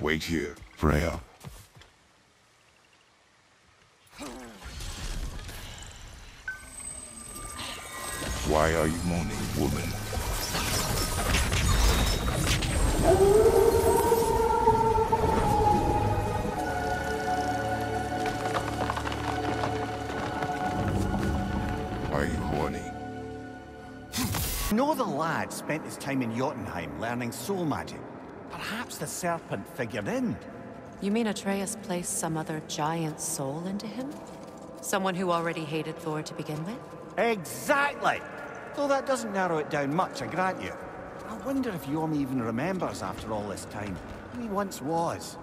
Wait here, Freya. Why are you moaning, woman? Are you horny? know the lad spent his time in Jotunheim learning soul magic. Perhaps the serpent figured in. You mean Atreus placed some other giant soul into him? Someone who already hated Thor to begin with? Exactly! Though that doesn't narrow it down much, I grant you. I wonder if Yorm even remembers after all this time who he once was.